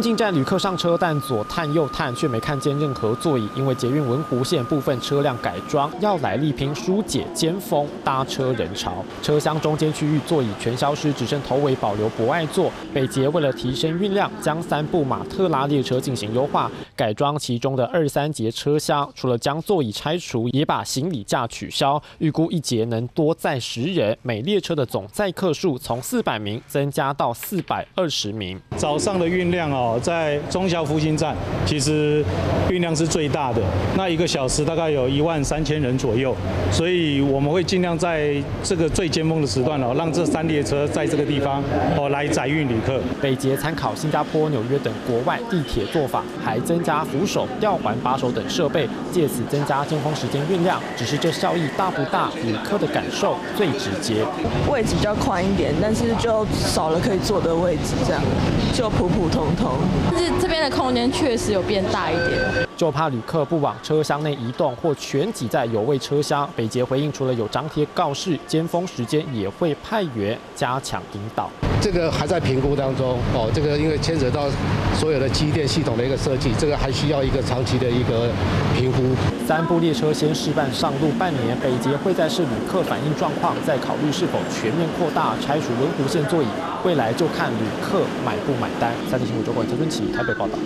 进站旅客上车，但左探右探却没看见任何座椅，因为捷运文湖线部分车辆改装，要来力拼疏解尖峰搭车人潮。车厢中间区域座椅全消失，只剩头尾保留博爱座。北捷为了提升运量，将三部马特拉列车进行优化，改装其中的二三节车厢，除了将座椅拆除，也把行李架取消。预估一节能多载十人，每列车的总载客数从四百名增加到四百二十名。早上的运量哦，在中小复兴站其实运量是最大的，那一个小时大概有一万三千人左右，所以我们会尽量在这个最尖峰的时段哦，让这三列车在这个地方哦来载运旅客。北捷参考新加坡、纽约等国外地铁做法，还增加扶手、吊环把手等设备，借此增加尖峰时间运量。只是这效益大不大，旅客的感受最直接。位置比较宽一点，但是就少了可以坐的位置，这样就普普通通。但是这边的空间确实有变大一点，就怕旅客不往车厢内移动或全挤在有位车厢。北捷回应，除了有张贴告示，尖峰时间也会派员加强引导。这个还在评估当中哦，这个因为牵扯到所有的机电系统的一个设计，这个还需要一个长期的一个评估。三部列车先试办上路半年，北捷会在视旅客反应状况，再考虑是否全面扩大拆除文湖线座椅。未来就看旅客买不买单。三立新闻周冠陈春奇台北报道。